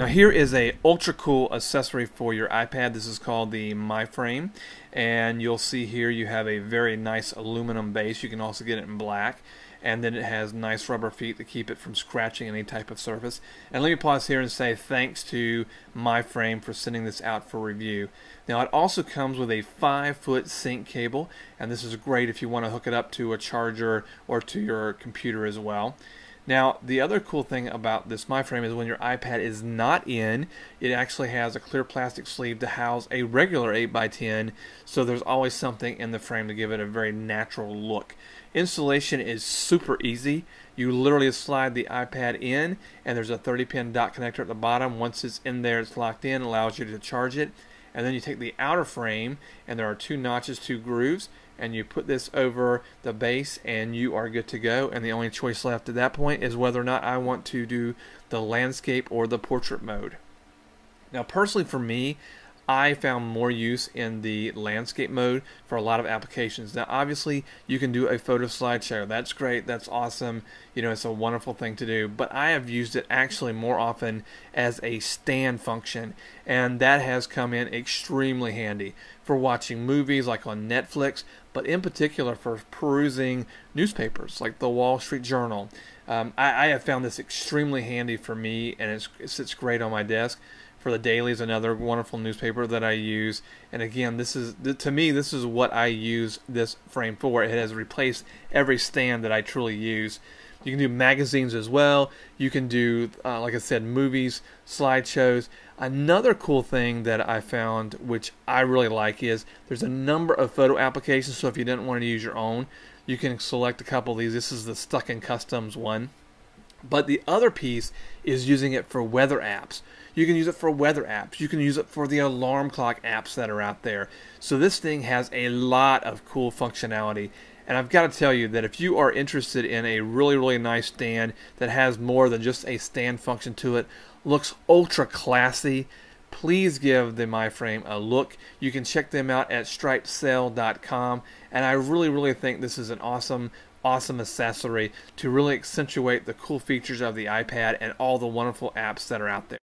Now here is a ultra cool accessory for your iPad. This is called the miFrame and you'll see here you have a very nice aluminum base. You can also get it in black and then it has nice rubber feet to keep it from scratching any type of surface. And let me pause here and say thanks to miFrame for sending this out for review. Now it also comes with a 5 foot sync cable and this is great if you want to hook it up to a charger or to your computer as well. Now, the other cool thing about this miFrame is when your iPad is not in, it actually has a clear plastic sleeve to house a regular 8x10, so there's always something in the frame to give it a very natural look. Installation is super easy. You literally slide the iPad in, and there's a 30 pin dock connector at the bottom. Once it's in there, it's locked in, allows you to charge it and then you take the outer frame and there are two notches two grooves and you put this over the base and you are good to go. And the only choice left at that point is whether or not I want to do the landscape or the portrait mode. Now personally for me I found more use in the landscape mode for a lot of applications. Now, obviously, you can do a photo slideshow. That's great. That's awesome. You know, it's a wonderful thing to do. But I have used it actually more often as a stand function, and that has come in extremely handy for watching movies like on Netflix, but in particular for perusing newspapers like the Wall Street Journal. Um, I, I, have found this extremely handy for me, and it sits great on my desk for the Daily is another wonderful newspaper that I use. And again, this is to me this is what I use this frame for. It has replaced every stand that I truly use. You can do magazines as well. You can do, uh, like I said, movies, slideshows. Another cool thing that I found, which I really like, is there's a number of photo applications. So if you didn't want to use your own, you can select a couple of these. This is the Stuck in Customs one. But the other piece is using it for weather apps. You can use it for weather apps. You can use it for the alarm clock apps that are out there. So this thing has a lot of cool functionality. And I've got to tell you that if you are interested in a really, really nice stand that has more than just a stand function to it, looks ultra classy, please give the miFrame a look. You can check them out at stripedsail.com. And I really, really think this is an awesome awesome accessory to really accentuate the cool features of the iPad and all the wonderful apps that are out there.